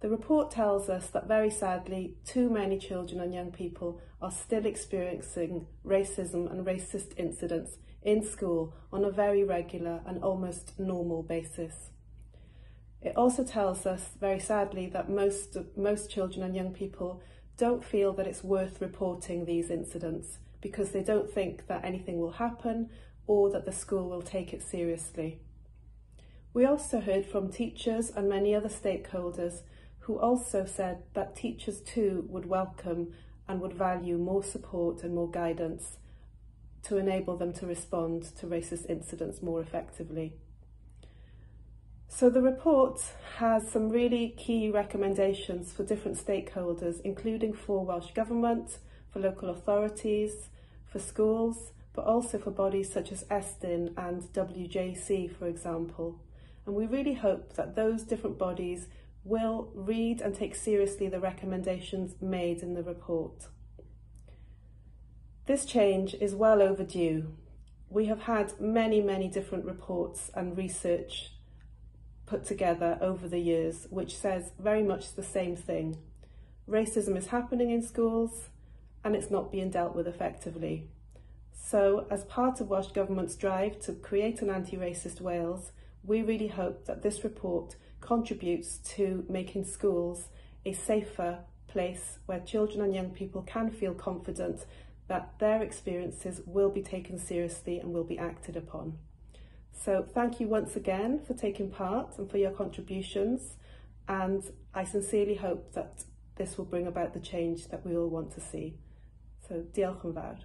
The report tells us that very sadly, too many children and young people are still experiencing racism and racist incidents in school on a very regular and almost normal basis. It also tells us, very sadly, that most, most children and young people don't feel that it's worth reporting these incidents because they don't think that anything will happen or that the school will take it seriously. We also heard from teachers and many other stakeholders who also said that teachers too would welcome and would value more support and more guidance to enable them to respond to racist incidents more effectively. So the report has some really key recommendations for different stakeholders, including for Welsh Government, for local authorities, for schools, but also for bodies such as Estyn and WJEC, for example. And we really hope that those different bodies will read and take seriously the recommendations made in the report. This change is well overdue. We have had many, many different reports and research put together over the years which says very much the same thing. Racism is happening in schools and it's not being dealt with effectively. So as part of Welsh Government's drive to create an anti-racist Wales, we really hope that this report contributes to making schools a safer place where children and young people can feel confident that their experiences will be taken seriously and will be acted upon. So thank you once again for taking part and for your contributions and I sincerely hope that this will bring about the change that we all want to see. So diolch yn fawr.